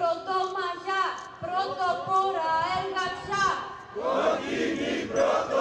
πρωτομαγιά, πρωτοπόρα έργα πια. Κόκκινη πρωτο